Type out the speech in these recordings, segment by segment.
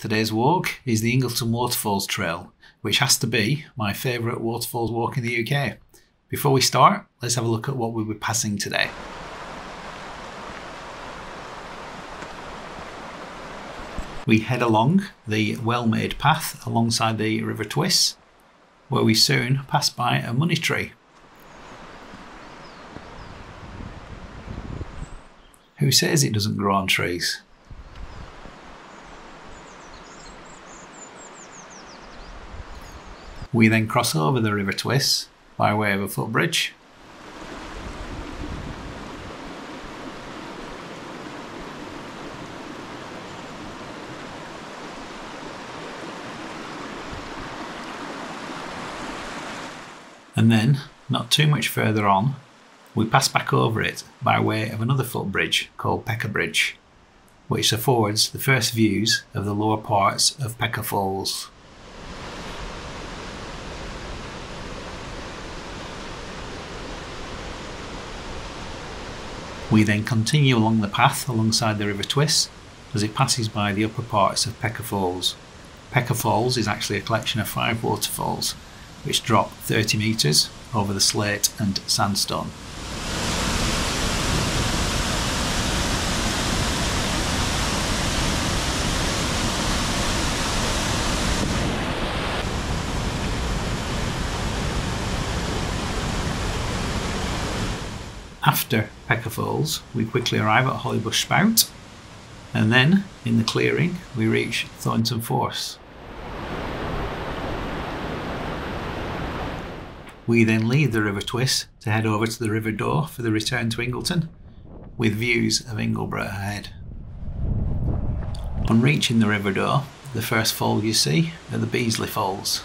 Today's walk is the Ingleton Waterfalls Trail, which has to be my favourite waterfalls walk in the UK. Before we start, let's have a look at what we'll be passing today. We head along the well-made path alongside the River Twiss, where we soon pass by a money tree. Who says it doesn't grow on trees? We then cross over the River Twiss by way of a footbridge. And then, not too much further on, we pass back over it by way of another footbridge called Pecca Bridge, which affords the first views of the lower parts of Pecca Falls. We then continue along the path alongside the River Twiss as it passes by the upper parts of Pecca Falls. Pecca Falls is actually a collection of five waterfalls which drop 30 metres over the slate and sandstone. After Pecca Falls, we quickly arrive at Hollybush Spout, and then in the clearing we reach Thornton Force. We then leave the River Twiss to head over to the River Doe for the return to Ingleton, with views of Ingleborough ahead. On reaching the River Doe, the first fall you see are the Beezley Falls.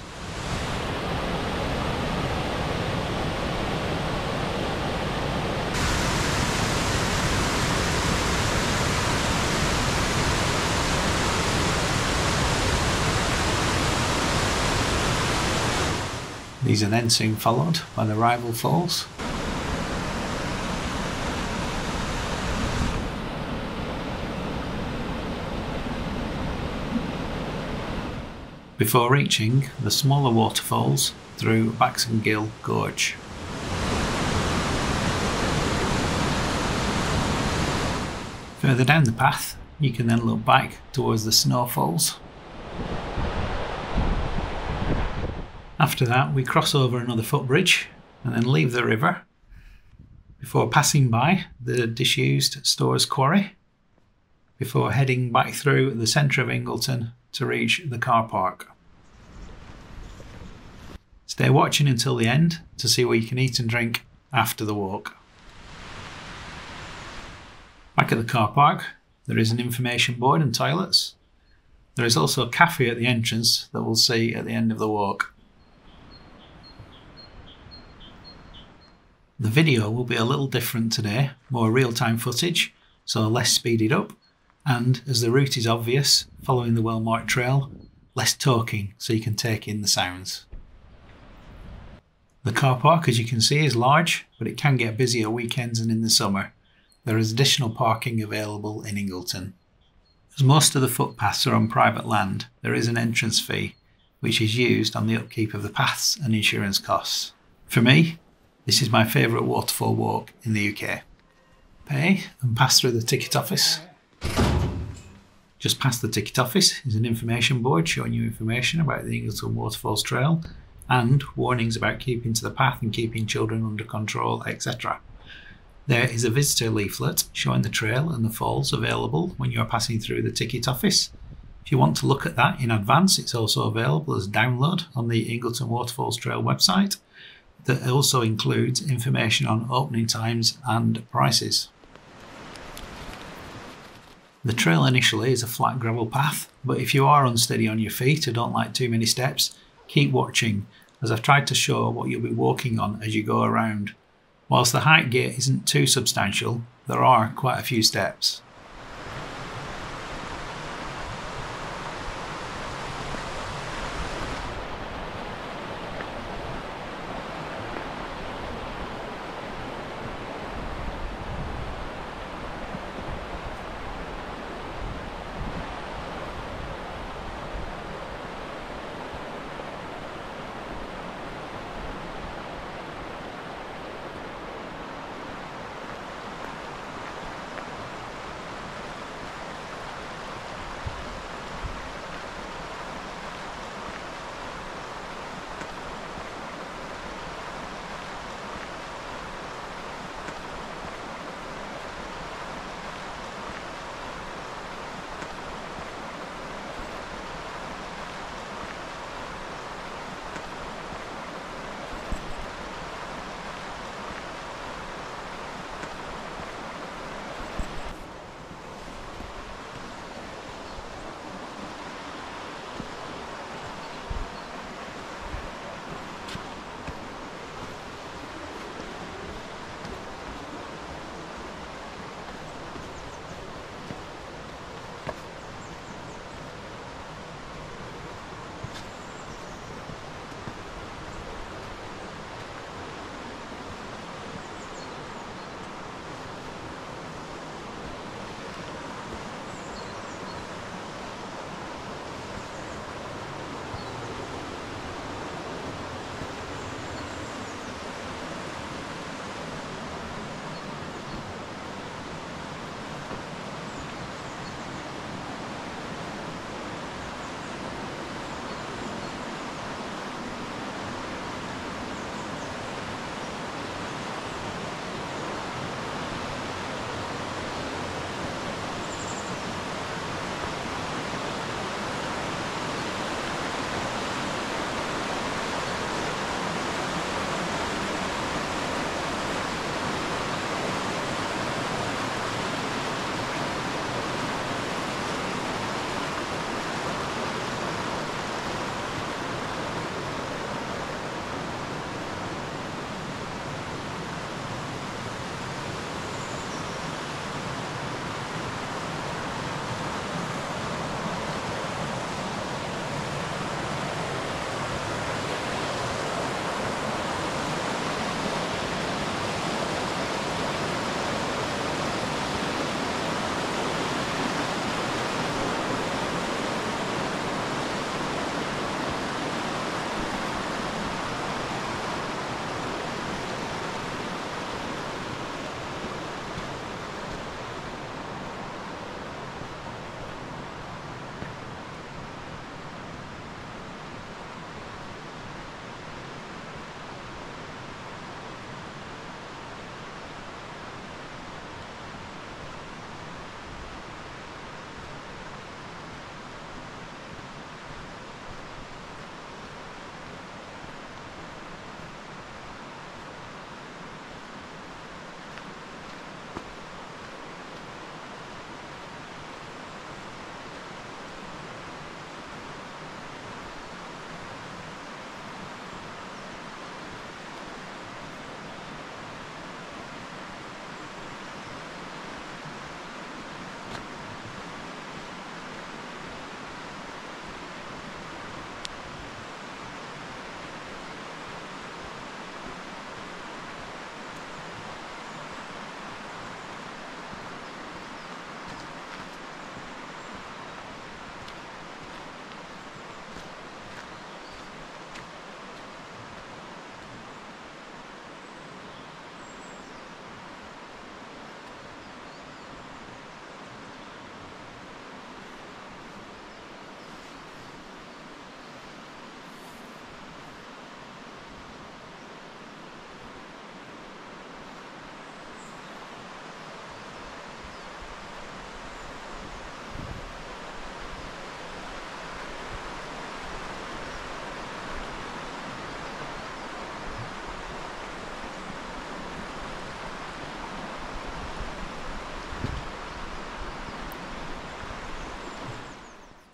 These are then soon followed by the rival falls. Before reaching the smaller waterfalls through Baxenghyll Gorge. Further down the path, you can then look back towards the snowfalls After that, we cross over another footbridge and then leave the river before passing by the disused Stores Quarry before heading back through the centre of Ingleton to reach the car park. Stay watching until the end to see what you can eat and drink after the walk. Back at the car park, there is an information board and toilets. There is also a cafe at the entrance that we'll see at the end of the walk. The video will be a little different today, more real-time footage, so less speeded up, and as the route is obvious, following the well-marked trail, less talking so you can take in the sounds. The car park, as you can see, is large, but it can get busy at weekends and in the summer. There is additional parking available in Ingleton. As most of the footpaths are on private land, there is an entrance fee, which is used on the upkeep of the paths and insurance costs. For me, this is my favourite waterfall walk in the UK. Pay and pass through the ticket office. Just past the ticket office is an information board showing you information about the Ingleton Waterfalls Trail and warnings about keeping to the path and keeping children under control, etc. There is a visitor leaflet showing the trail and the falls available when you are passing through the ticket office. If you want to look at that in advance, it's also available as download on the Ingleton Waterfalls Trail website that also includes information on opening times and prices. The trail initially is a flat gravel path, but if you are unsteady on your feet or don't like too many steps, keep watching as I've tried to show what you'll be walking on as you go around. Whilst the height gate isn't too substantial, there are quite a few steps.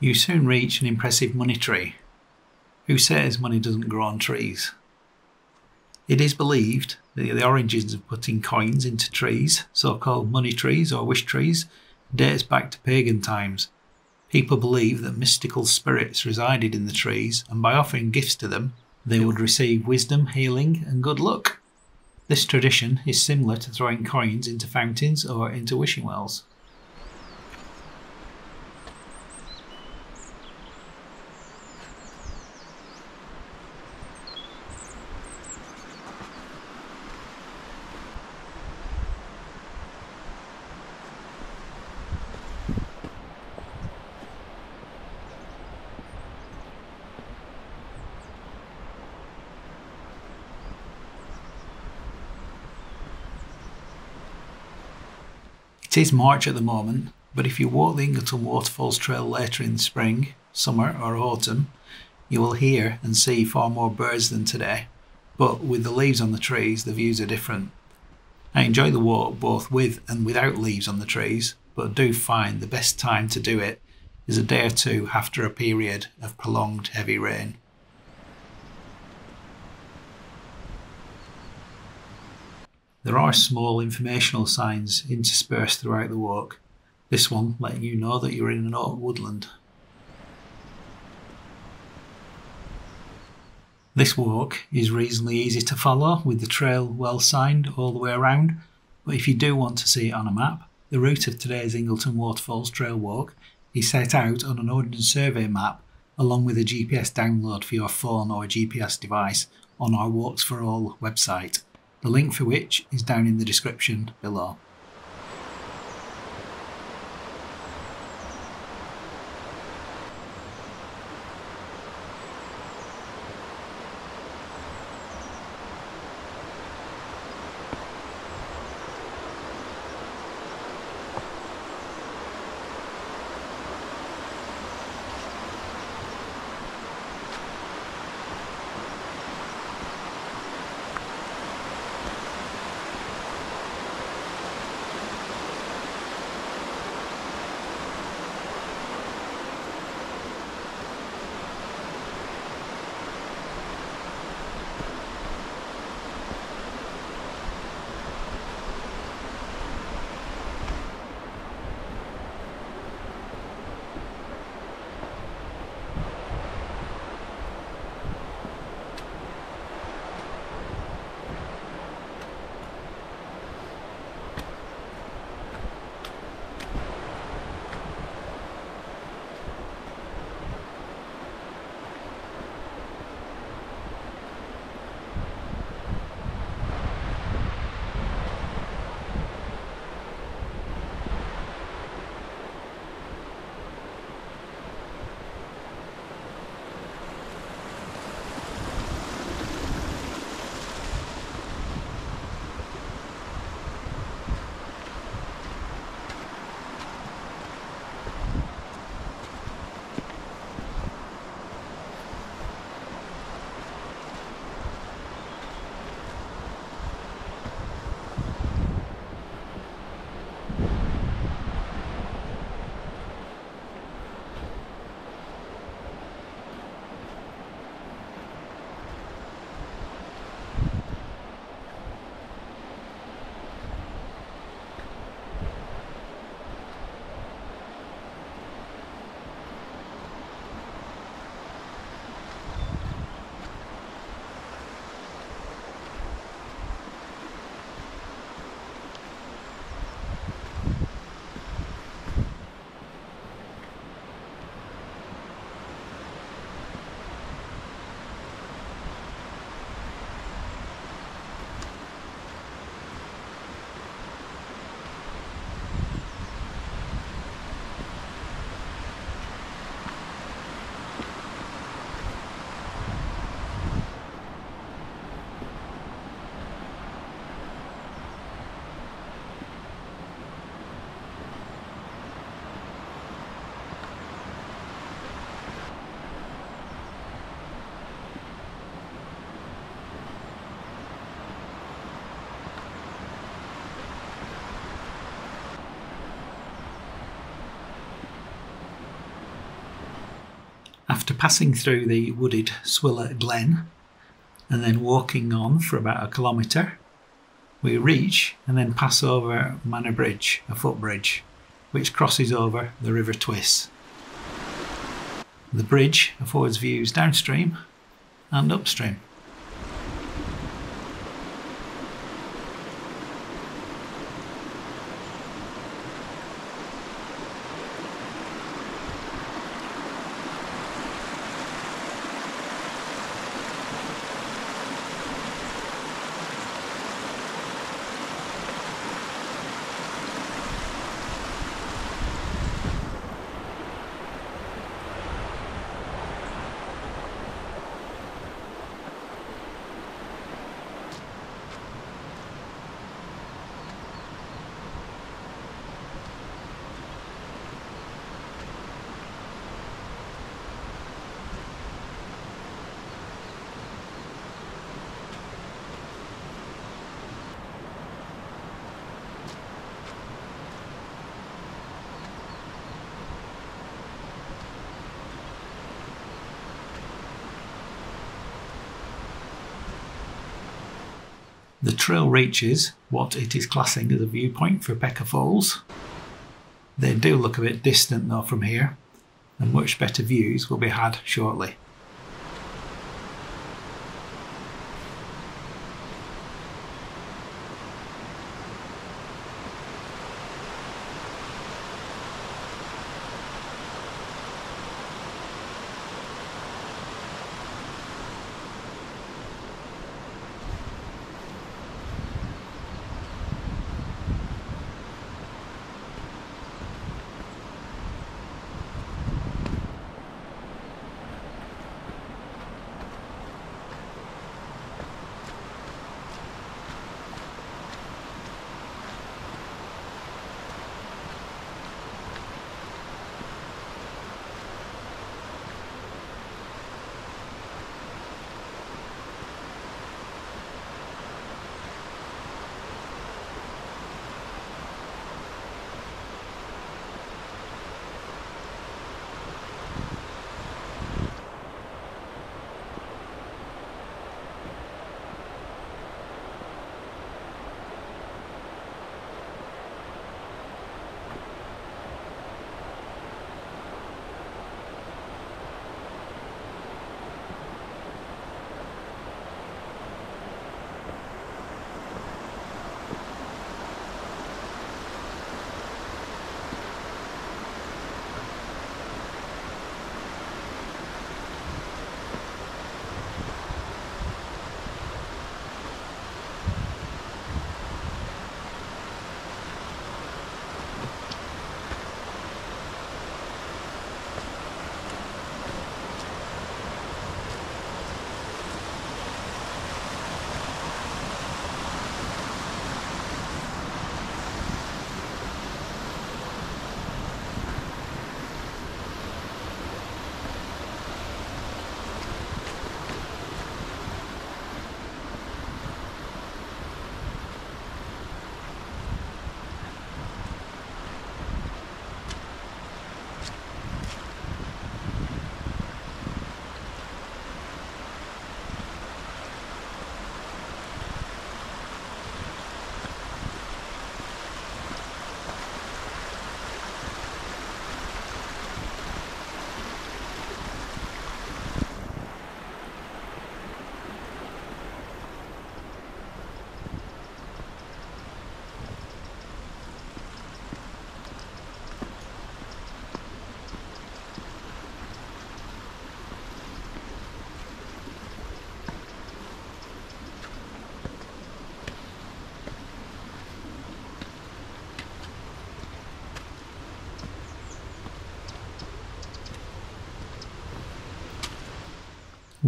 You soon reach an impressive money tree. Who says money doesn't grow on trees? It is believed that the origins of putting coins into trees, so called money trees or wish trees, dates back to pagan times. People believed that mystical spirits resided in the trees, and by offering gifts to them, they would receive wisdom, healing, and good luck. This tradition is similar to throwing coins into fountains or into wishing wells. It is March at the moment, but if you walk the Ingleton Waterfalls Trail later in spring, summer, or autumn, you will hear and see far more birds than today. But with the leaves on the trees, the views are different. I enjoy the walk both with and without leaves on the trees, but do find the best time to do it is a day or two after a period of prolonged heavy rain. There are small informational signs interspersed throughout the walk, this one letting you know that you're in an oak woodland. This walk is reasonably easy to follow with the trail well signed all the way around, but if you do want to see it on a map, the route of today's Ingleton Waterfalls Trail Walk is set out on an Ordnance Survey map along with a GPS download for your phone or GPS device on our Walks for All website the link for which is down in the description below. Passing through the wooded Swilla Glen and then walking on for about a kilometre, we reach and then pass over Manor Bridge, a footbridge, which crosses over the River Twiss. The bridge affords views downstream and upstream. The trail reaches what it is classing as a viewpoint for Pecca Falls. They do look a bit distant though from here, and much better views will be had shortly.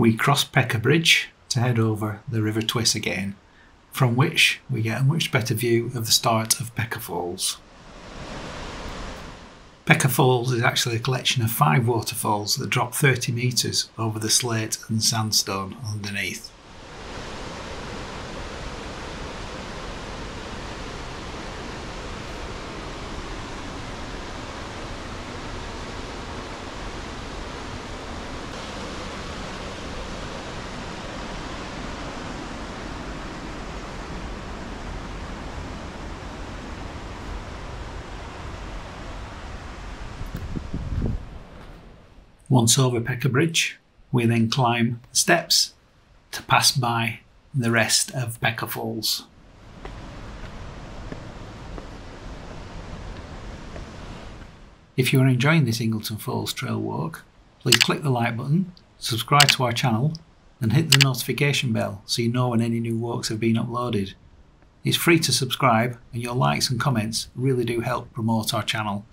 We cross Pecca Bridge to head over the River Twiss again, from which we get a much better view of the start of Pecca Falls. Pecca Falls is actually a collection of five waterfalls that drop 30 metres over the slate and sandstone underneath. Once over Pecca Bridge, we then climb the steps to pass by the rest of Pecca Falls. If you are enjoying this Ingleton Falls trail walk, please click the like button, subscribe to our channel and hit the notification bell so you know when any new walks have been uploaded. It's free to subscribe and your likes and comments really do help promote our channel.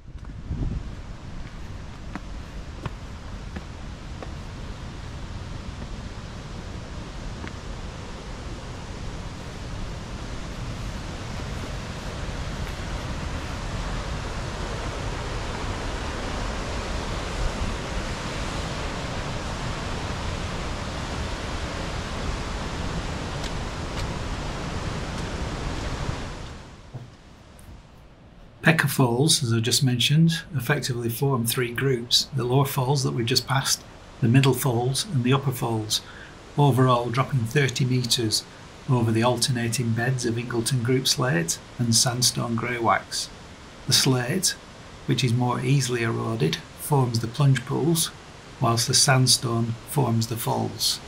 Falls, as I just mentioned, effectively form three groups the lower falls that we've just passed, the middle falls, and the upper falls, overall dropping 30 metres over the alternating beds of Ingleton Group slate and sandstone greywacke. The slate, which is more easily eroded, forms the plunge pools, whilst the sandstone forms the falls.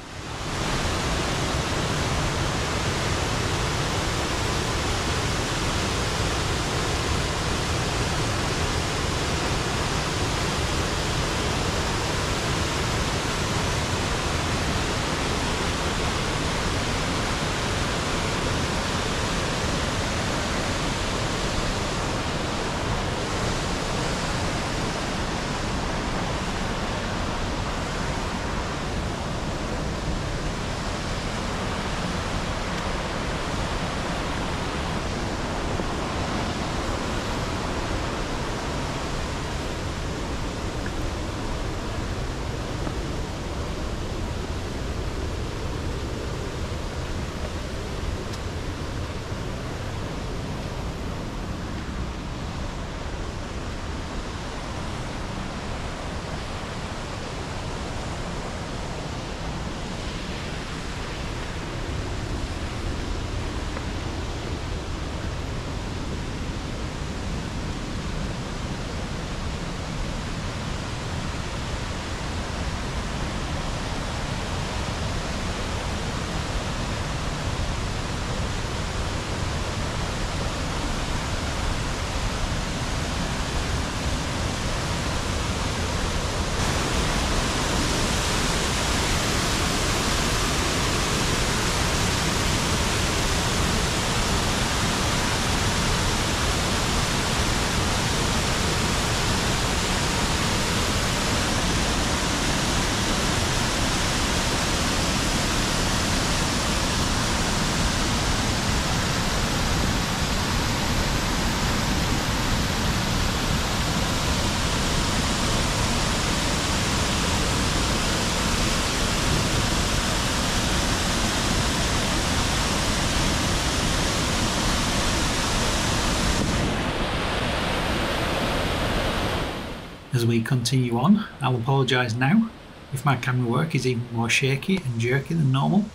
As we continue on, I'll apologise now if my camera work is even more shaky and jerky than normal,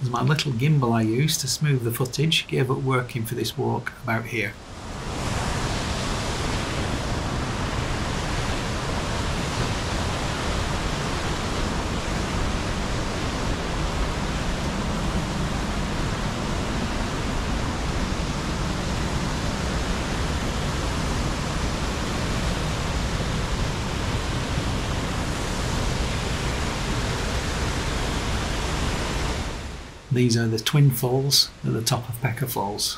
as my little gimbal I used to smooth the footage gave up working for this walk about here. These are the twin falls at the top of Pecca Falls.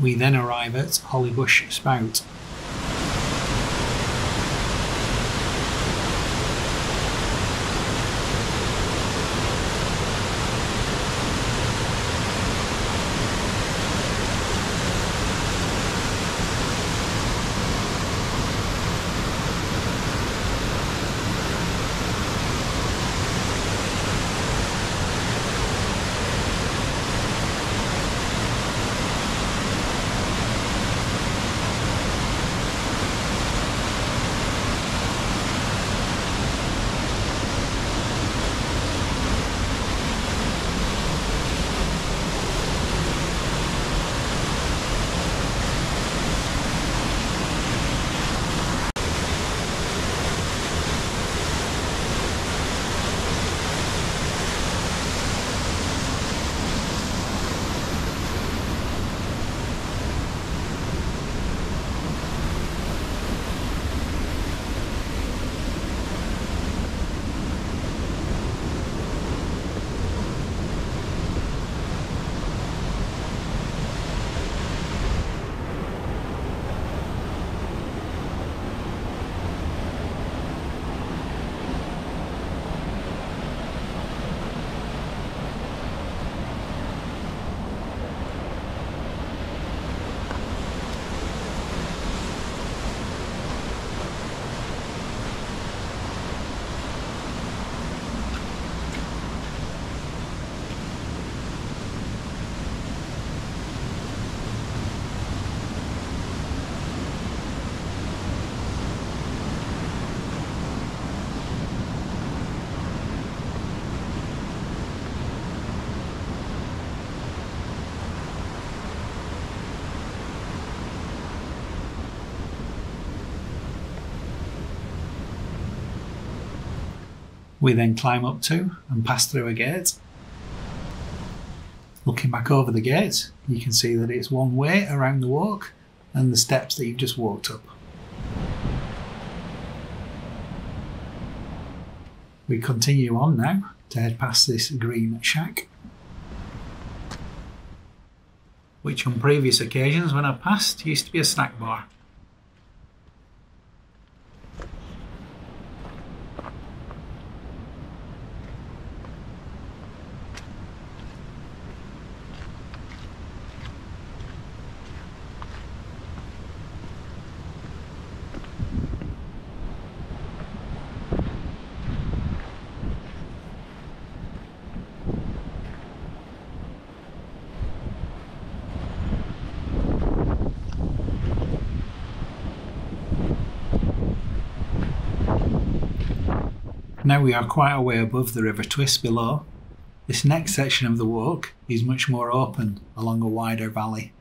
We then arrive at Hollybush Spout. We then climb up to and pass through a gate. Looking back over the gate, you can see that it's one way around the walk and the steps that you've just walked up. We continue on now to head past this green shack, which on previous occasions when I've passed used to be a snack bar. Now we are quite a way above the River Twiss below. This next section of the walk is much more open along a wider valley.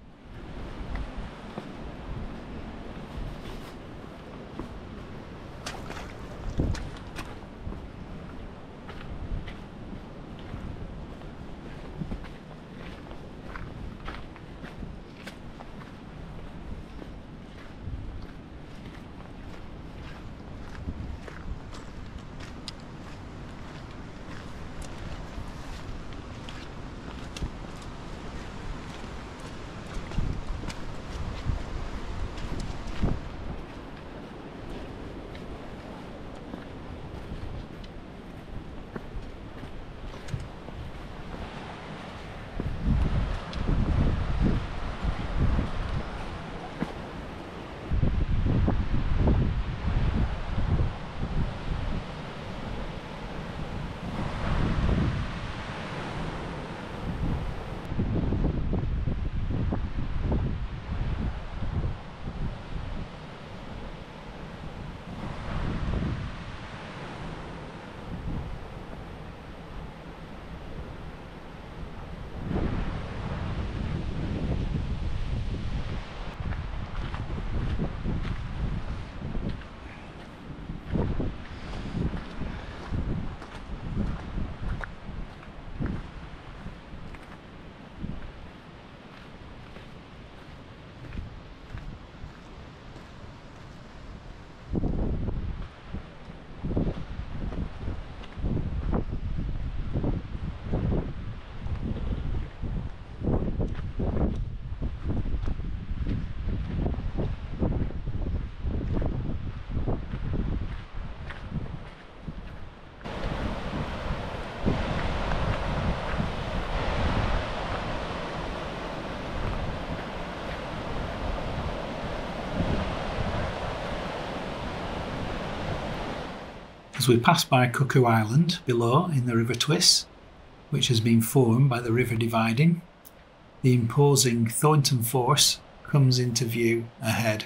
We pass by Cuckoo Island below in the River Twiss, which has been formed by the river dividing, the imposing Thornton Force comes into view ahead.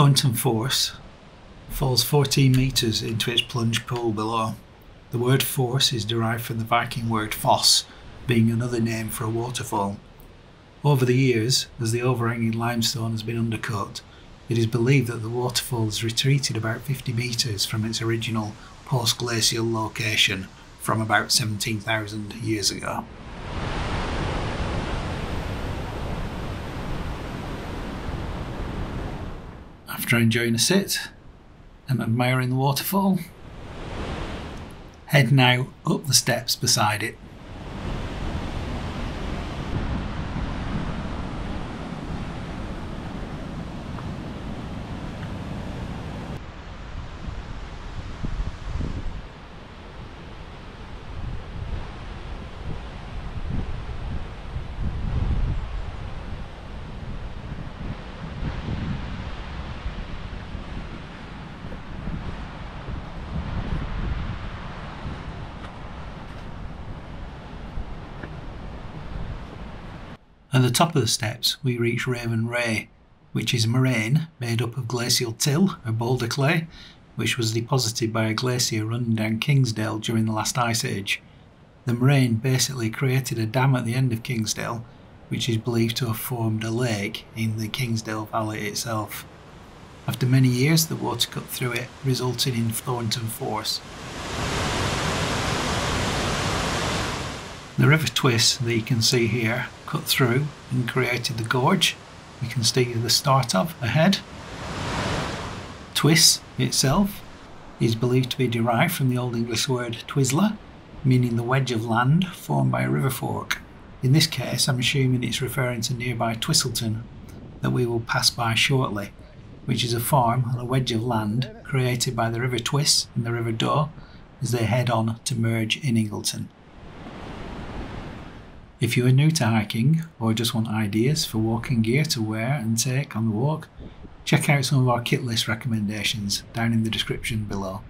Thornton Force falls 14 metres into its plunge pool below. The word force is derived from the Viking word foss, being another name for a waterfall. Over the years, as the overhanging limestone has been undercut, it is believed that the waterfall has retreated about 50 metres from its original post glacial location from about 17,000 years ago. After enjoying a sit and admiring the waterfall, head now up the steps beside it. Top of the steps, we reach Raven Ray, which is moraine made up of glacial till, or boulder clay, which was deposited by a glacier running down Kingsdale during the last ice age. The moraine basically created a dam at the end of Kingsdale, which is believed to have formed a lake in the Kingsdale Valley itself. After many years, the water cut through it, resulting in Thornton Force. The River Twiss that you can see here cut through and created the gorge you can see the start of ahead. Twiss itself is believed to be derived from the Old English word twisla, meaning the wedge of land formed by a river fork. In this case, I'm assuming it's referring to nearby Twistleton that we will pass by shortly, which is a farm on a wedge of land created by the River Twiss and the River Doe as they head on to merge in Ingleton. If you are new to hiking or just want ideas for walking gear to wear and take on the walk, check out some of our kit list recommendations down in the description below.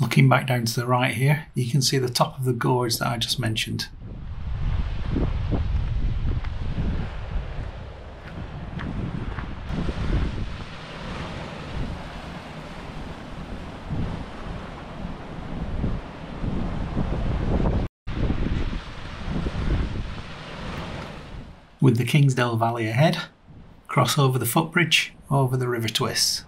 Looking back down to the right here, you can see the top of the gorge that I just mentioned. with the Kingsdale Valley ahead, cross over the footbridge, over the River Twiss.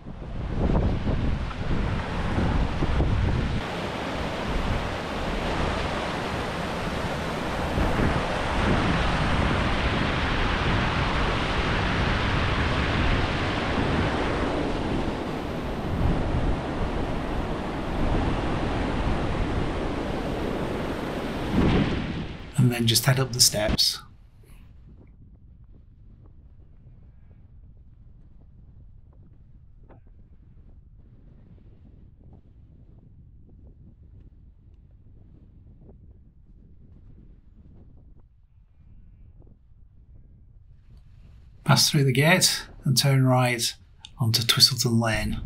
Then just head up the steps. Pass through the gate and turn right onto Twistleton Lane.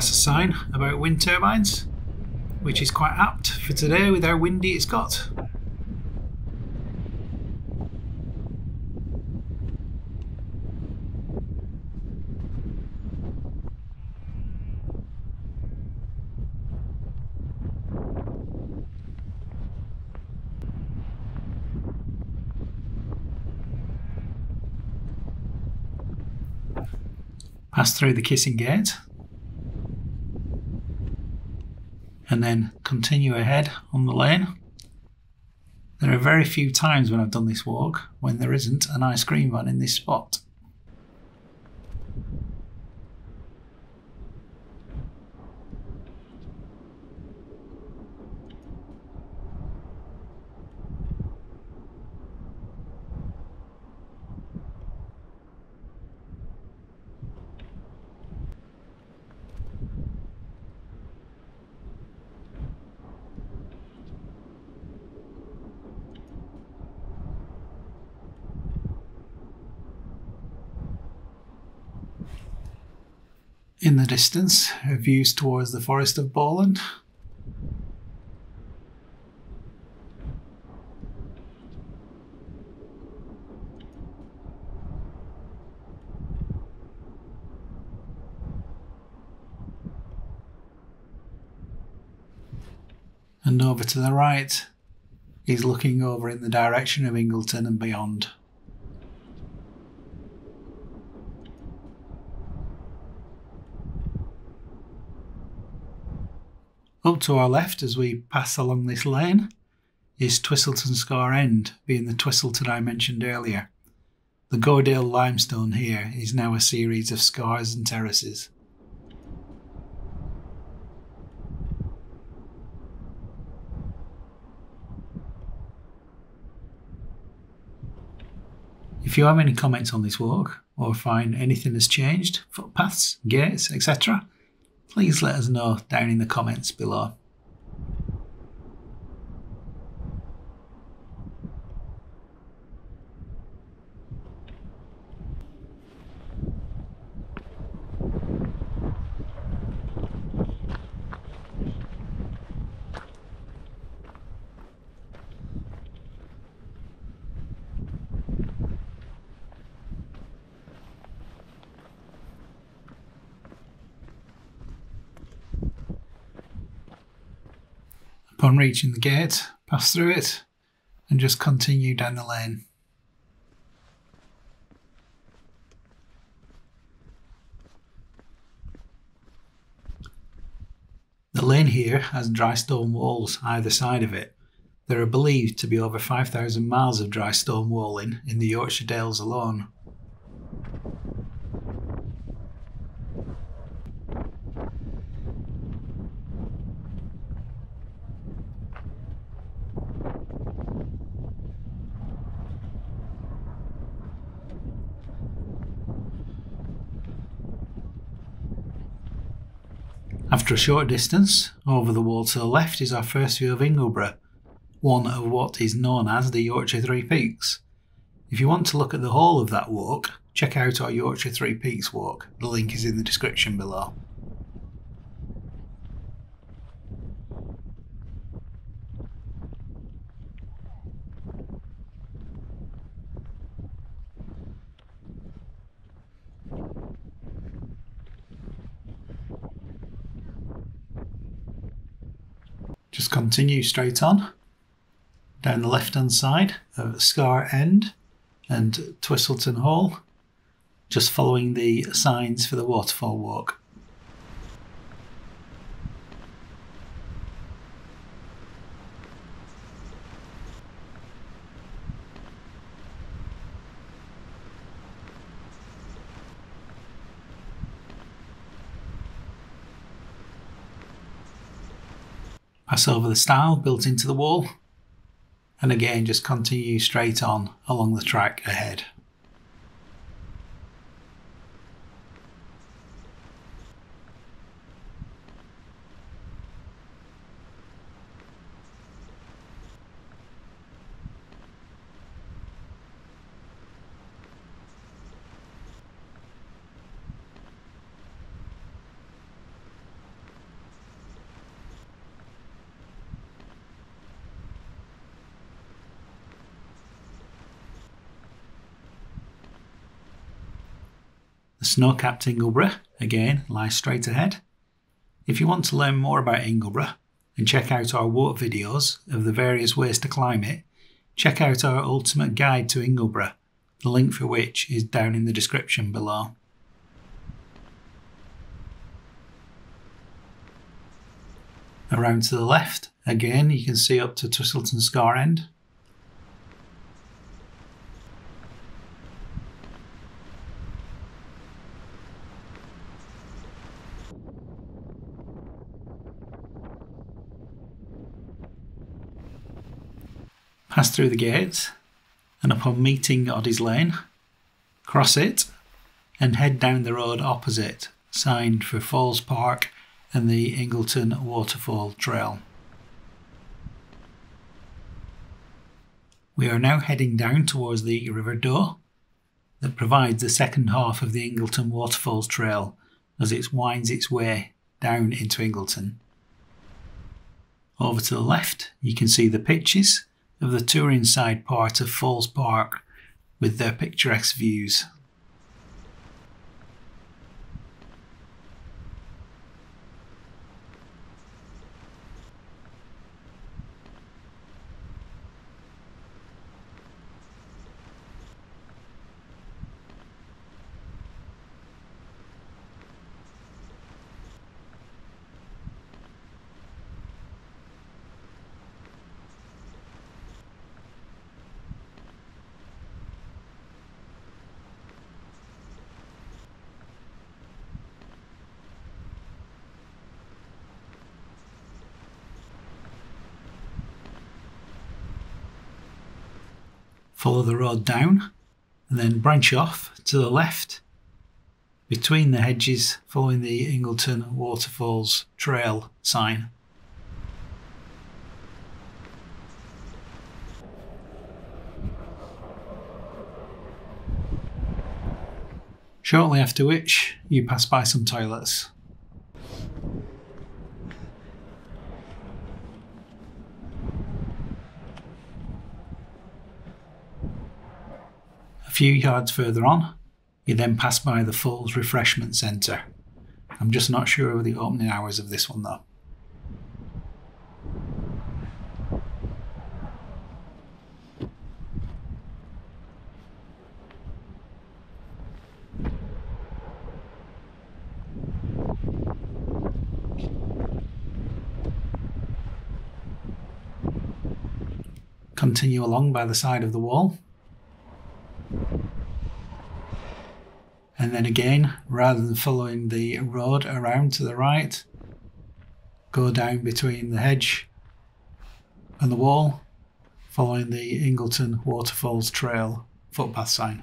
Pass a sign about wind turbines, which is quite apt for today with how windy it's got. Pass through the kissing gate and then continue ahead on the lane. There are very few times when I've done this walk when there isn't an ice cream van in this spot. In the distance, views towards the Forest of Bowland. And over to the right, he's looking over in the direction of Ingleton and beyond. To our left as we pass along this lane is Twistleton Scar End, being the Twistleton I mentioned earlier. The Gordale limestone here is now a series of scars and terraces. If you have any comments on this walk or find anything has changed, footpaths, gates, etc., please let us know down in the comments below. Upon reaching the gate, pass through it and just continue down the lane. The lane here has dry stone walls either side of it. There are believed to be over 5,000 miles of dry stone walling in the Yorkshire Dales alone. After a short distance, over the wall to the left is our first view of Ingleborough, one of what is known as the Yorkshire Three Peaks. If you want to look at the whole of that walk, check out our Yorkshire Three Peaks walk. The link is in the description below. Just continue straight on down the left hand side of Scar End and Twistleton Hall, just following the signs for the waterfall walk. Pass over the stile built into the wall and again just continue straight on along the track ahead. Snow-capped Ingleborough, again, lies straight ahead. If you want to learn more about Ingleborough and check out our walk videos of the various ways to climb it, check out our ultimate guide to Ingleborough, the link for which is down in the description below. Around to the left, again you can see up to Twistleton Scar End. Pass through the gate, and upon meeting Oddies Lane, cross it, and head down the road opposite, signed for Falls Park and the Ingleton Waterfall Trail. We are now heading down towards the River Doe that provides the second half of the Ingleton Waterfalls Trail as it winds its way down into Ingleton. Over to the left, you can see the pitches of the touring side part of Falls Park with their picturesque views. Follow the road down and then branch off to the left between the hedges following the Ingleton Waterfalls Trail sign. Shortly after which, you pass by some toilets. Few yards further on, you then pass by the Falls Refreshment Centre. I'm just not sure of the opening hours of this one though. Continue along by the side of the wall And then again, rather than following the road around to the right, go down between the hedge and the wall, following the Ingleton Waterfalls Trail footpath sign.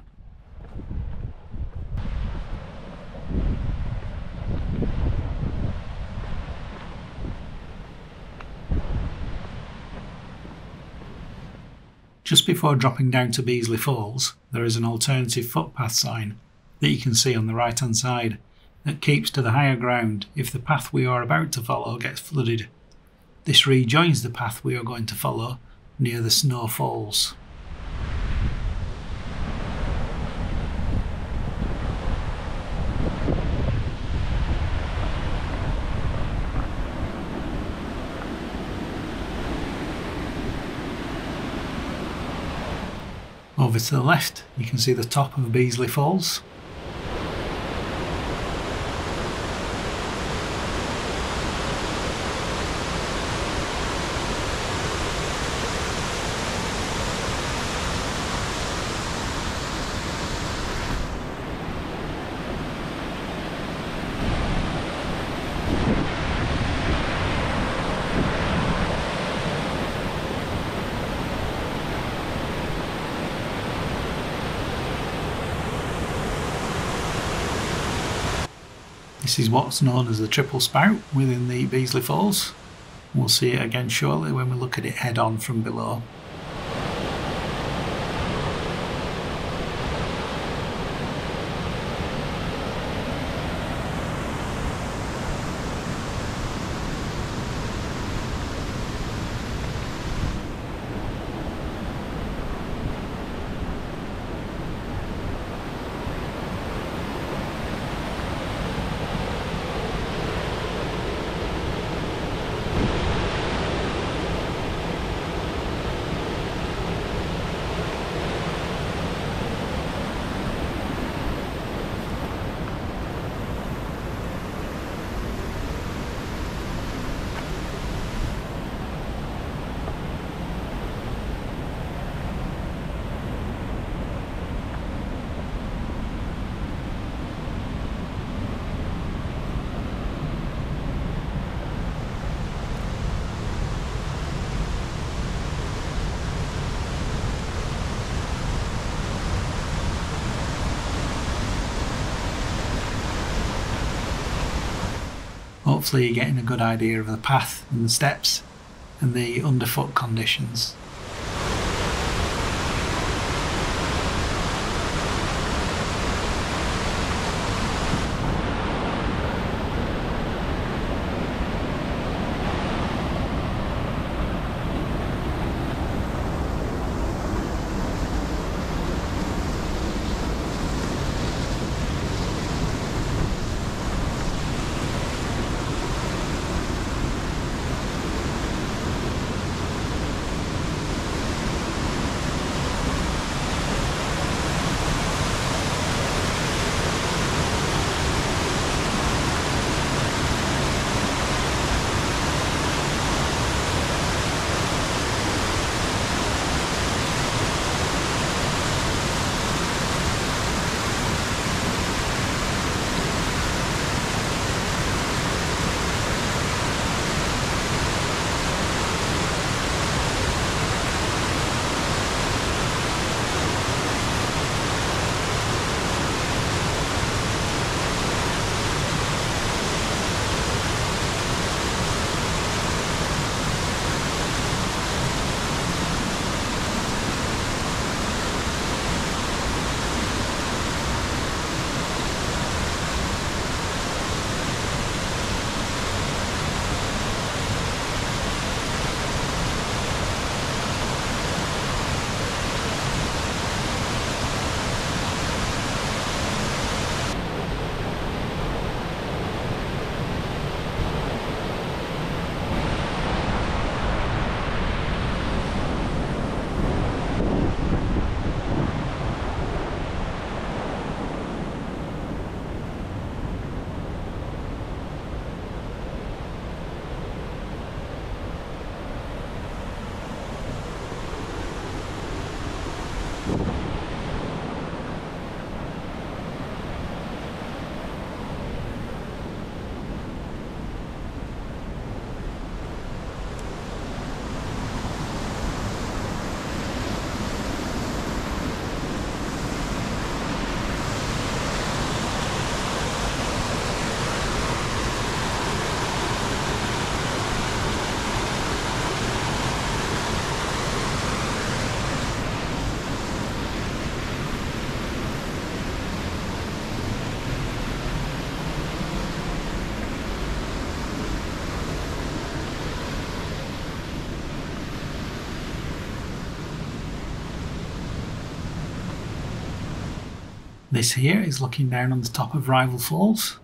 Just before dropping down to Beezley Falls, there is an alternative footpath sign that you can see on the right hand side that keeps to the higher ground if the path we are about to follow gets flooded. This rejoins the path we are going to follow near the snow falls. Over to the left, you can see the top of Beezley Falls. This is what's known as the triple spout within the Beezley Falls. We'll see it again shortly when we look at it head on from below. Hopefully you're getting a good idea of the path and the steps and the underfoot conditions. This here is looking down on the top of Rival Falls,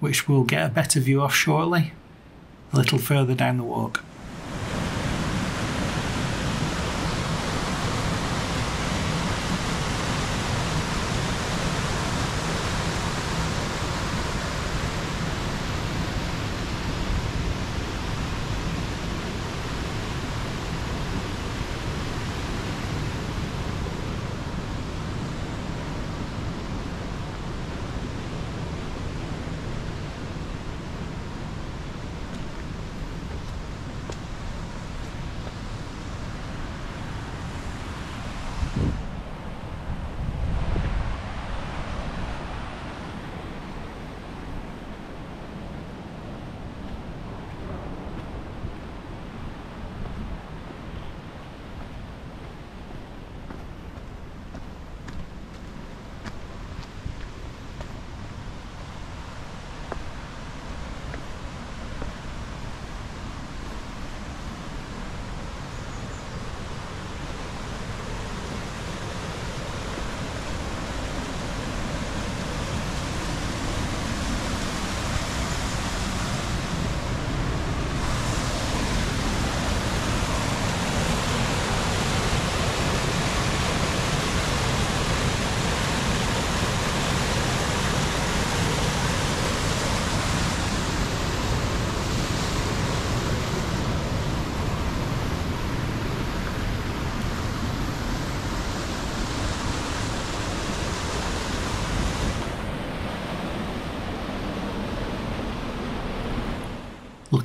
which we'll get a better view of shortly, a little further down the walk.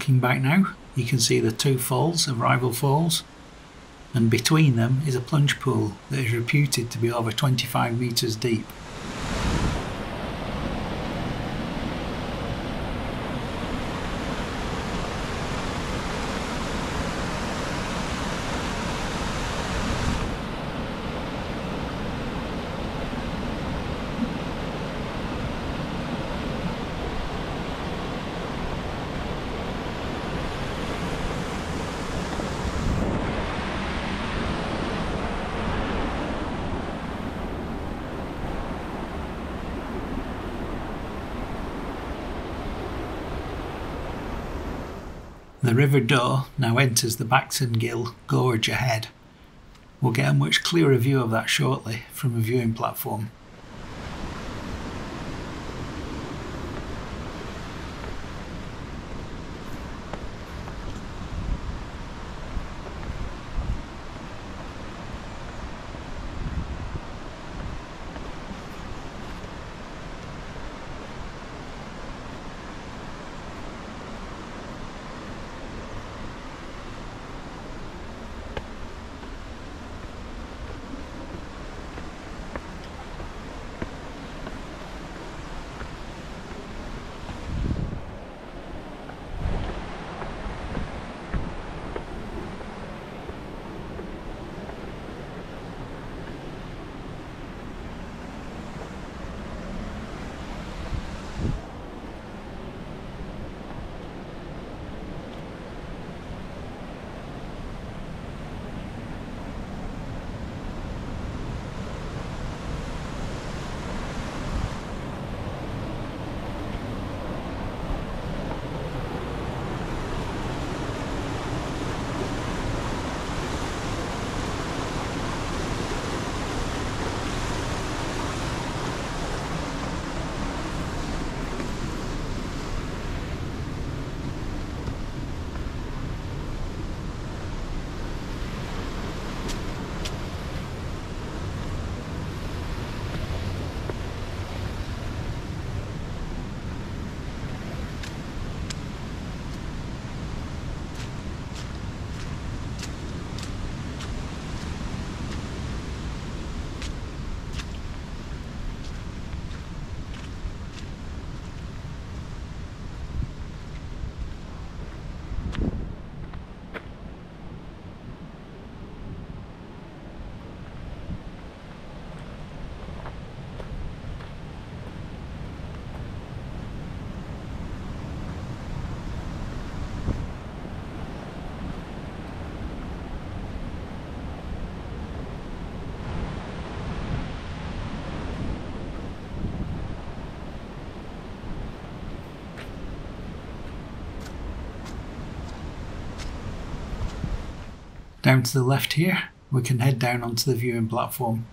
Looking back now, you can see the two falls of Rival Falls, and between them is a plunge pool that is reputed to be over 25 metres deep. The River Doe now enters the Baxenghyll Gorge ahead. We'll get a much clearer view of that shortly from a viewing platform. Down to the left here, we can head down onto the viewing platform.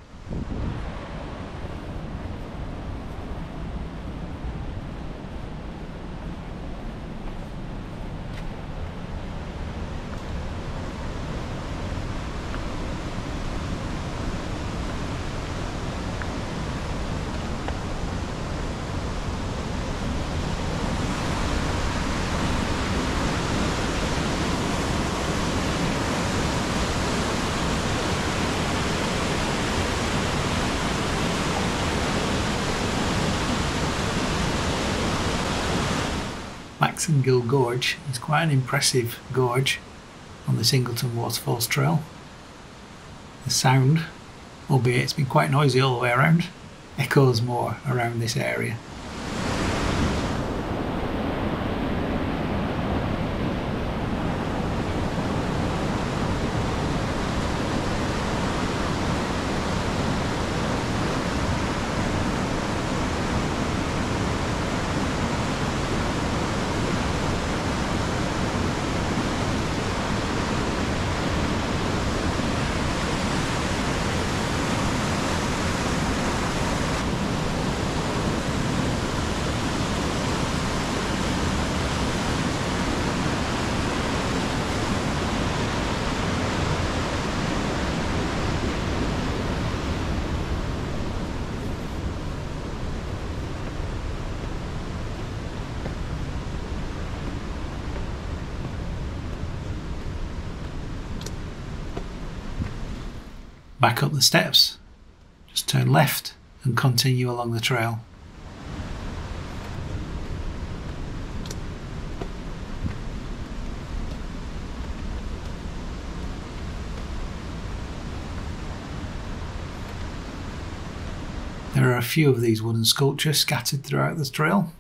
Baxenghyll Gorge is quite an impressive gorge on the Ingleton Waterfalls Trail. The sound, albeit it's been quite noisy all the way around, echoes more around this area. Back up the steps, just turn left and continue along the trail. There are a few of these wooden sculptures scattered throughout the trail.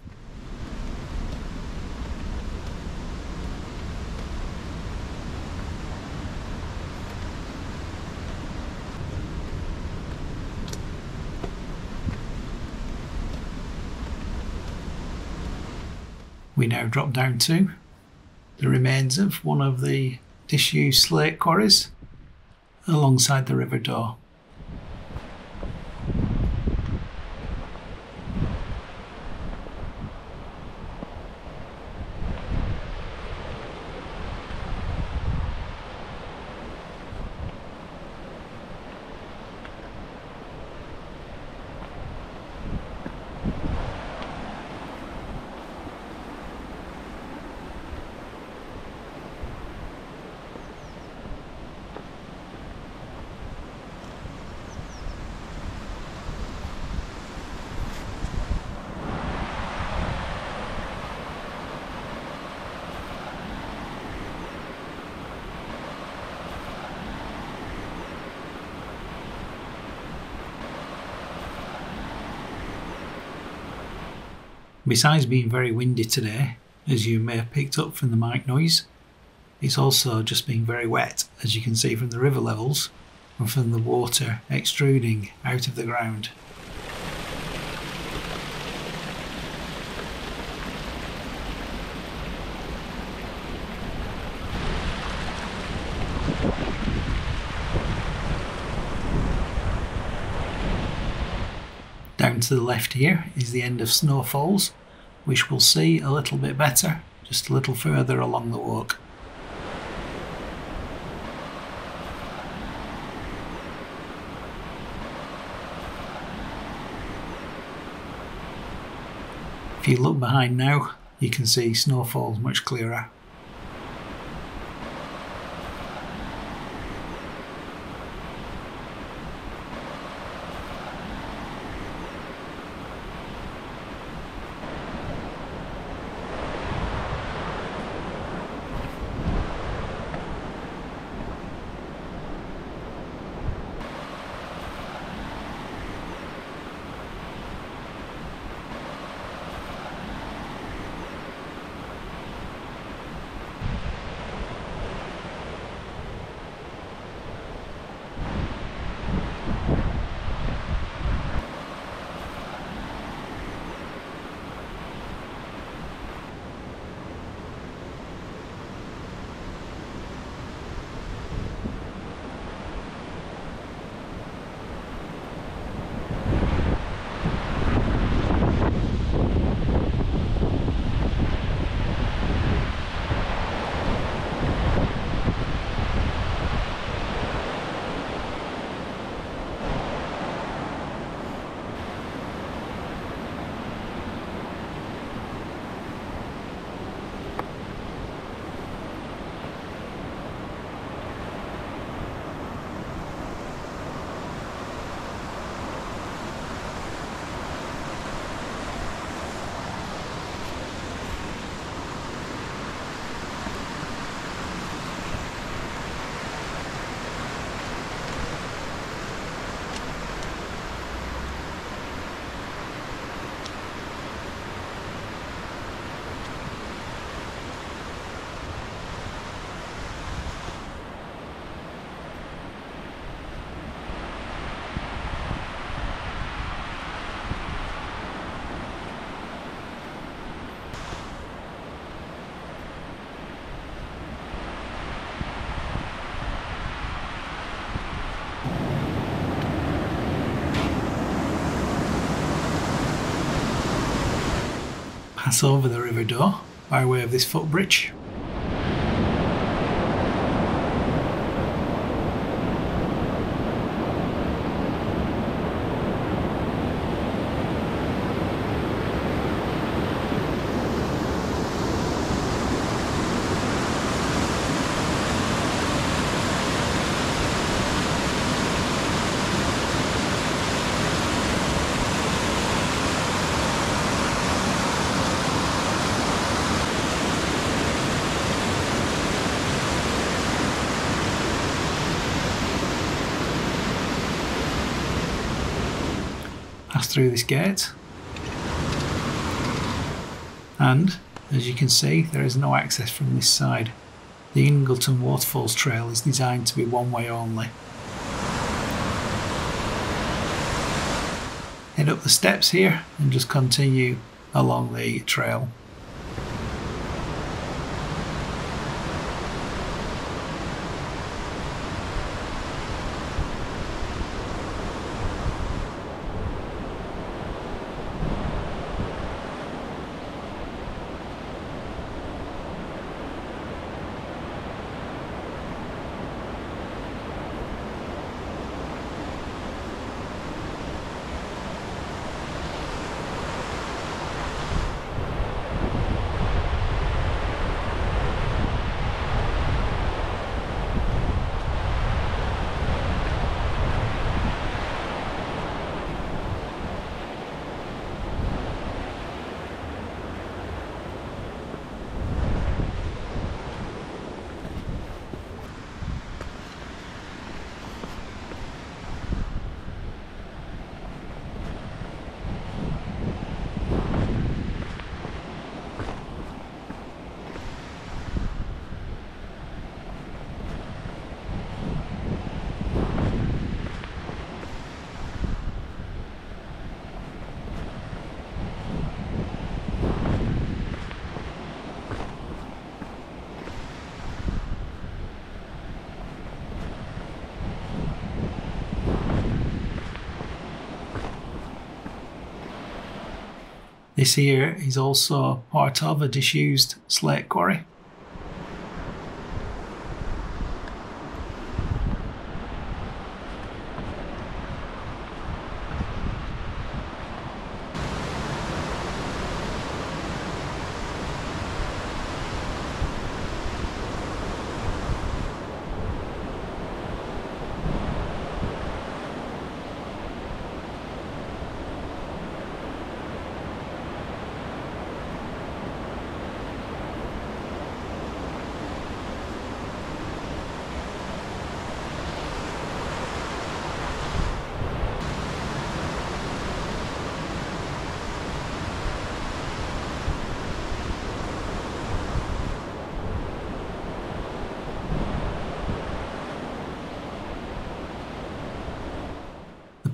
Now drop down to the remains of one of the disused slate quarries alongside the River Doe. Besides being very windy today, as you may have picked up from the mic noise, it's also just being very wet, as you can see from the river levels and from the water extruding out of the ground. Down to the left here is the end of Snowfalls, which we'll see a little bit better just a little further along the walk. If you look behind now, you can see Snowfalls much clearer. Pass over the River Doe by way of this footbridge. Through this gate. And as you can see, there is no access from this side. The Ingleton Waterfalls Trail is designed to be one way only. Head up the steps here and just continue along the trail. This here is also part of a disused slate quarry.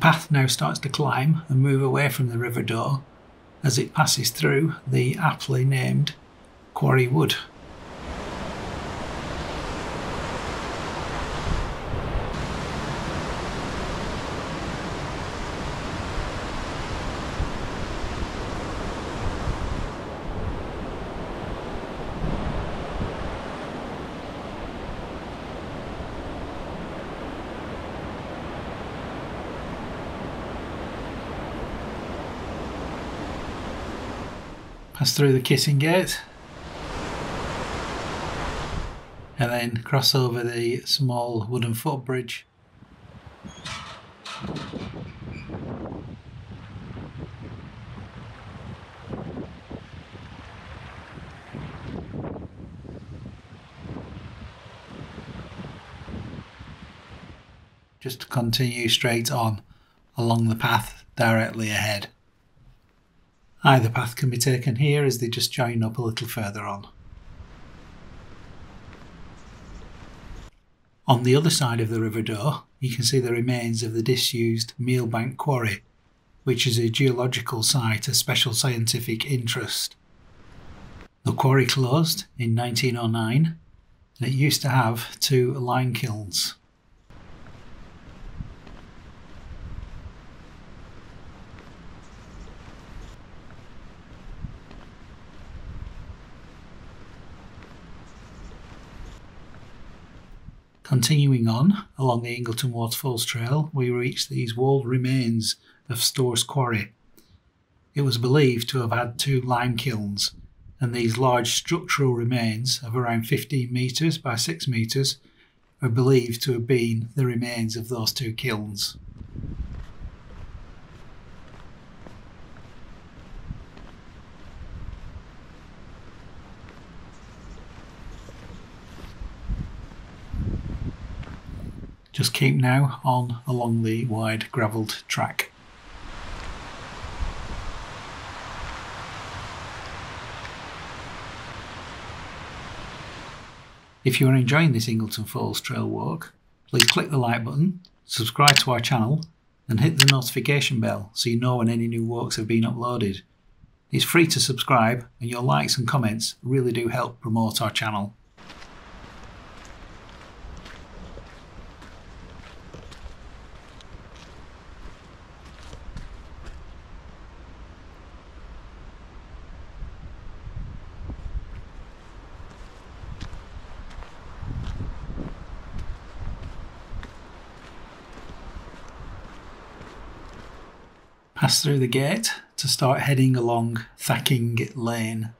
path now starts to climb and move away from the river Doe as it passes through the aptly named Quarry Wood. Through the kissing gate and then cross over the small wooden footbridge just continue straight on along the path directly ahead. Either path can be taken here as they just join up a little further on. On the other side of the River Doe, you can see the remains of the disused Mealbank Quarry, which is a geological site of special scientific interest. The quarry closed in 1909 and it used to have two lime kilns. Continuing on along the Ingleton Waterfalls Trail, we reach these walled remains of Storrs Quarry. It was believed to have had two lime kilns, and these large structural remains of around 15 metres by 6 metres are believed to have been the remains of those two kilns. Just keep now on along the wide gravelled track. If you are enjoying this Ingleton Falls trail walk, please click the like button, subscribe to our channel and hit the notification bell so you know when any new walks have been uploaded. It's free to subscribe and your likes and comments really do help promote our channel. Pass through the gate to start heading along Thacking Lane.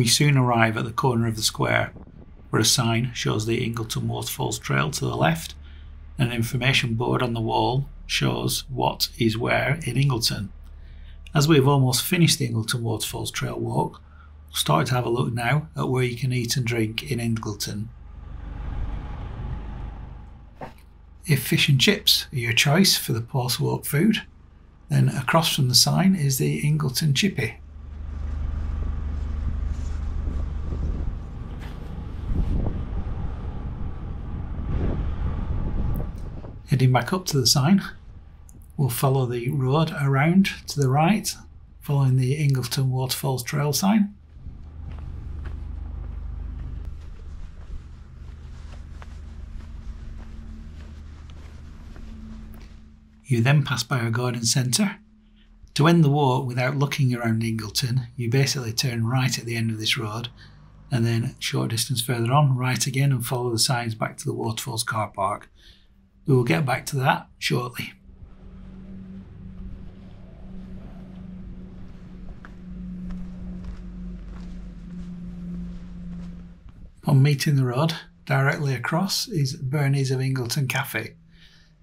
We soon arrive at the corner of the square, where a sign shows the Ingleton Waterfalls Trail to the left, and an information board on the wall shows what is where in Ingleton. As we have almost finished the Ingleton Waterfalls Trail walk, we'll start to have a look now at where you can eat and drink in Ingleton. If fish and chips are your choice for the post walk food, then across from the sign is the Ingleton Chippy. Heading back up to the sign, we'll follow the road around to the right, following the Ingleton Waterfalls Trail sign. You then pass by our garden centre. To end the walk without looking around Ingleton, you basically turn right at the end of this road and then short distance further on, right again and follow the signs back to the Waterfalls car park. We will get back to that shortly. On meeting the road, directly across is Bernie's of Ingleton Cafe.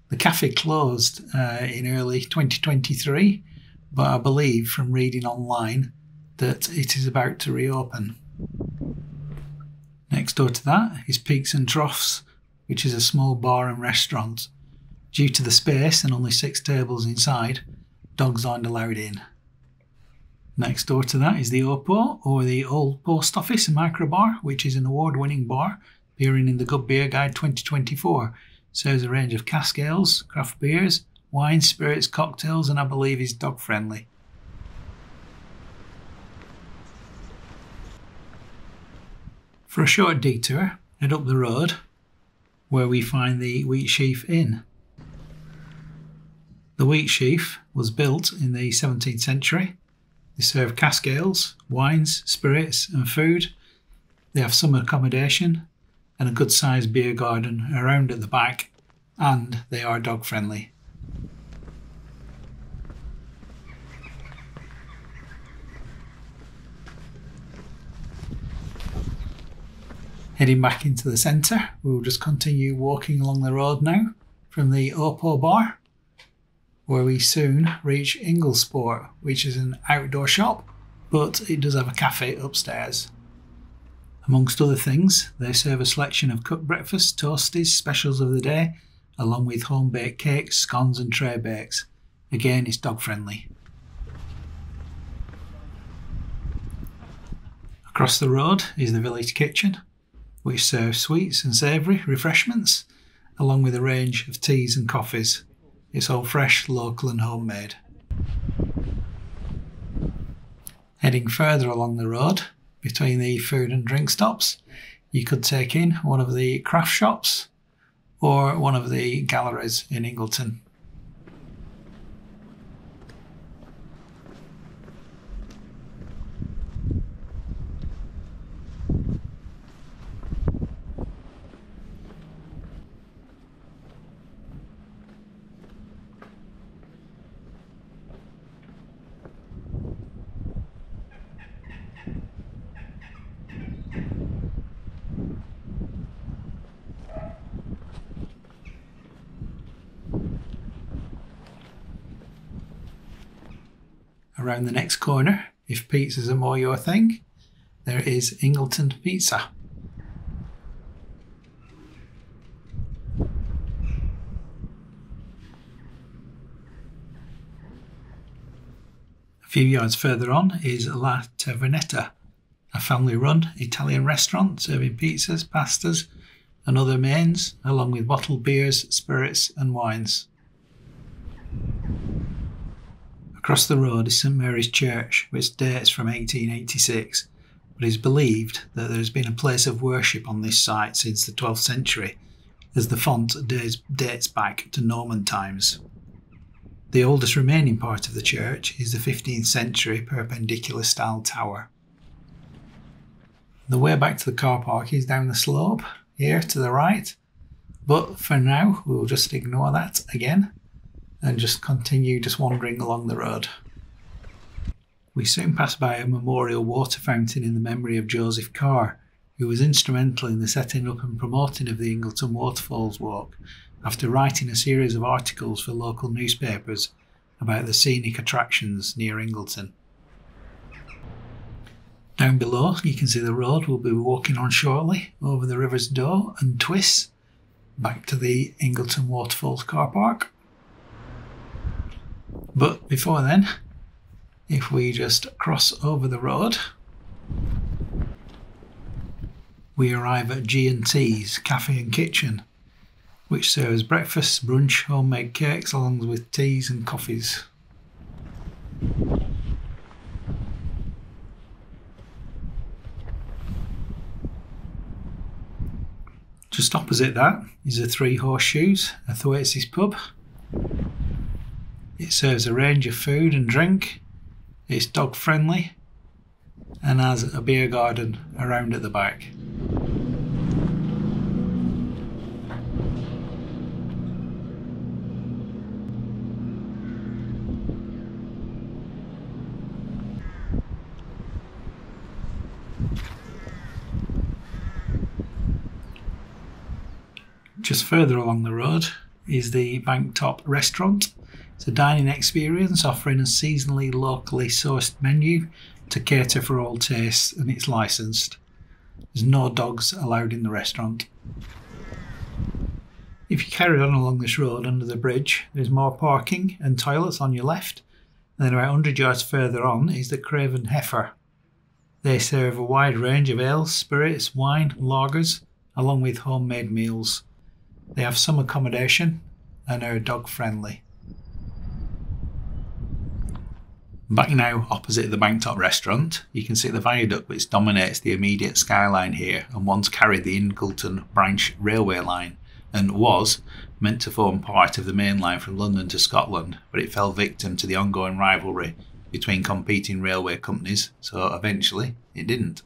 The cafe closed uh, in early 2023, but I believe from reading online that it is about to reopen. Next door to that is Peaks and Troughs, which is a small bar and restaurant. Due to the space and only six tables inside, dogs aren't allowed in. Next door to that is the Opo, or the Old Post Office Microbar, which is an award winning bar appearing in the Good Beer Guide 2024. Serves a range of cask ales, craft beers, wine, spirits, cocktails, and I believe is dog friendly. For a short detour, head up the road where we find the Wheatsheaf Inn. The Wheatsheaf was built in the 17th century. They serve cask ales, wines, spirits, and food. They have some accommodation and a good sized beer garden around at the back, and they are dog friendly. Heading back into the centre, we'll just continue walking along the road now from the Opo Bar, where we soon reach Inglesport, which is an outdoor shop, but it does have a cafe upstairs. Amongst other things, they serve a selection of cooked breakfast, toasties, specials of the day, along with home baked cakes, scones, and tray bakes. Again, it's dog friendly. Across the road is the village kitchen, which serves sweets and savoury refreshments, along with a range of teas and coffees. It's all fresh, local, and homemade. Heading further along the road, between the food and drink stops, you could take in one of the craft shops or one of the galleries in Ingleton. Around the next corner, if pizzas are more your thing, there is Ingleton Pizza. A few yards further on is La Tavernetta, a family run Italian restaurant serving pizzas, pastas, and other mains, along with bottled beers, spirits, and wines. Across the road is St Mary's Church, which dates from 1886, but is believed that there has been a place of worship on this site since the 12th century, as the font dates back to Norman times. The oldest remaining part of the church is the 15th century perpendicular style tower. The way back to the car park is down the slope here to the right, but for now we'll just ignore that again and just continue just wandering along the road. We soon pass by a memorial water fountain in the memory of Joseph Carr, who was instrumental in the setting up and promoting of the Ingleton Waterfalls Walk after writing a series of articles for local newspapers about the scenic attractions near Ingleton. Down below, you can see the road we'll be walking on shortly over the River's Doe and Twiss back to the Ingleton Waterfalls car park. But before then, if we just cross over the road, we arrive at G&T's Cafe and Kitchen which serves breakfast, brunch, homemade cakes, along with teas and coffees. Just opposite that is the Three Horseshoes, a Thwaites pub. It serves a range of food and drink. It's dog friendly and has a beer garden around at the back. Just further along the road is the Banktop Restaurant. It's a dining experience offering a seasonally locally sourced menu to cater for all tastes and it's licensed. There's no dogs allowed in the restaurant. If you carry on along this road under the bridge, there's more parking and toilets on your left. And then about 100 yards further on is the Craven Heifer. They serve a wide range of ales, spirits, wine, lagers, along with homemade meals. They have some accommodation and are dog friendly. Back now opposite the Banktop restaurant, you can see the viaduct which dominates the immediate skyline here and once carried the Ingleton Branch Railway line and was meant to form part of the main line from London to Scotland, but it fell victim to the ongoing rivalry between competing railway companies, so eventually it didn't.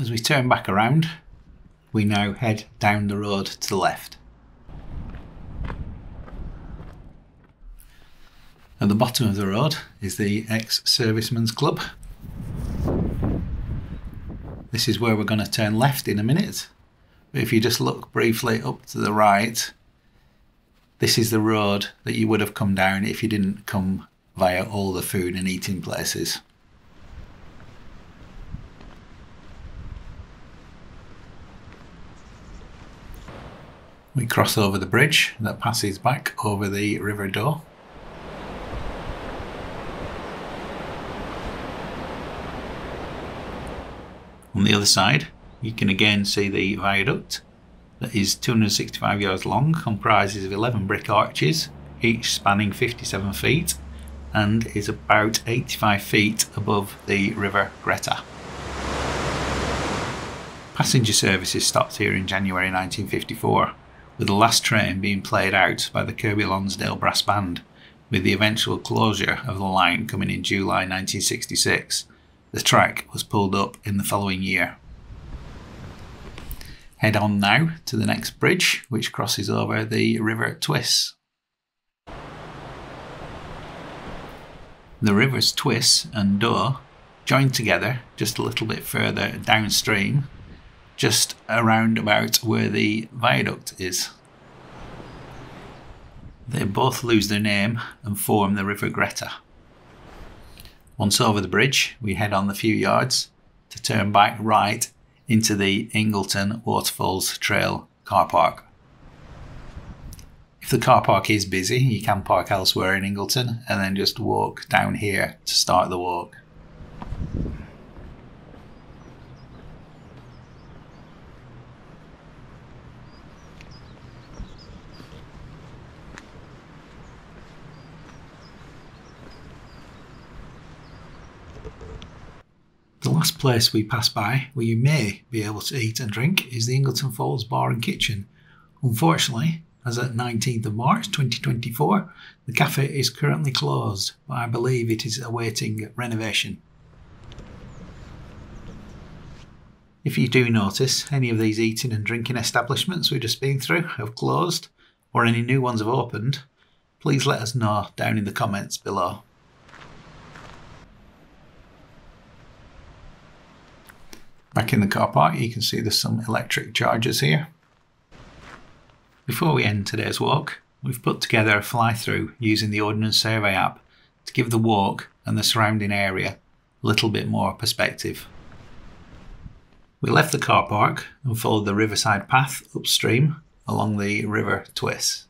As we turn back around, we now head down the road to the left. At the bottom of the road is the ex-servicemen's club. This is where we're going to turn left in a minute. But if you just look briefly up to the right, this is the road that you would have come down if you didn't come via all the food and eating places. We cross over the bridge that passes back over the River Doe. On the other side, you can again see the viaduct that is 265 yards long, comprises of 11 brick arches, each spanning 57 feet, and is about 85 feet above the River Greta. Passenger services stopped here in January 1954, with the last train being played out by the Kirkby Lonsdale Brass Band, with the eventual closure of the line coming in July 1966 the track was pulled up in the following year. Head on now to the next bridge, which crosses over the River Twiss. The rivers Twiss and Doe join together just a little bit further downstream, just around about where the viaduct is. They both lose their name and form the River Greta. Once over the bridge, we head on the few yards to turn back right into the Ingleton Waterfalls Trail car park. If the car park is busy, you can park elsewhere in Ingleton and then just walk down here to start the walk. The last place we pass by where you may be able to eat and drink is the Ingleton Falls Bar and Kitchen. Unfortunately, as at 19th of March 2024, the cafe is currently closed, but I believe it is awaiting renovation. If you do notice any of these eating and drinking establishments we've just been through have closed, or any new ones have opened, please let us know down in the comments below. Back in the car park, you can see there's some electric chargers here. Before we end today's walk, we've put together a fly-through using the Ordnance Survey app to give the walk and the surrounding area a little bit more perspective. We left the car park and followed the riverside path upstream along the River Twiss.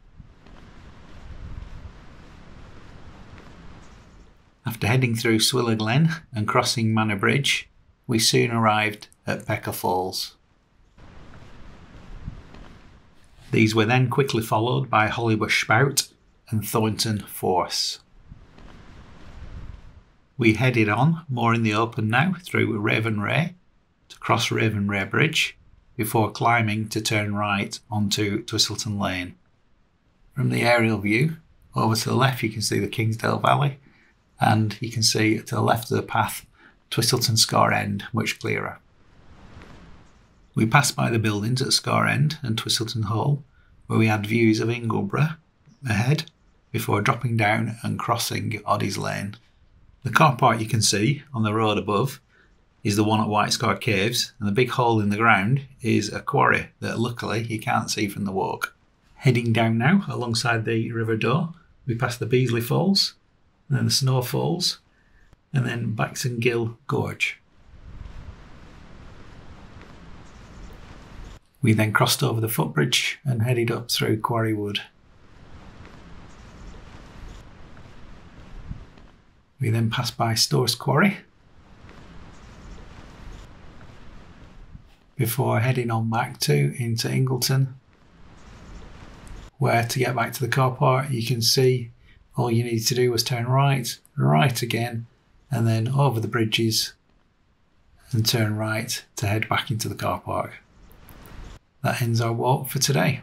After heading through Swilla Glen and crossing Manor Bridge, we soon arrived at Pecca Falls. These were then quickly followed by Hollybush Spout and Thornton Force. We headed on, more in the open now, through Ravenray to cross Ravenray Bridge before climbing to turn right onto Twistleton Lane. From the aerial view, over to the left you can see the Kingsdale Valley and you can see to the left of the path Twistleton Scar End much clearer. We passed by the buildings at Scar End and Twistleton Hall, where we had views of Ingleborough ahead before dropping down and crossing Oddies Lane. The car park you can see on the road above is the one at White Scar Caves, and the big hole in the ground is a quarry that luckily you can't see from the walk. Heading down now alongside the River Doe, we pass the Beezley Falls, and then the Snow Falls, and then Baxenghyll Gorge. We then crossed over the footbridge and headed up through Quarry Wood. We then passed by Storrs Quarry before heading on back to into Ingleton where to get back to the car park you can see all you need to do was turn right, right again and then over the bridges and turn right to head back into the car park. That ends our walk for today.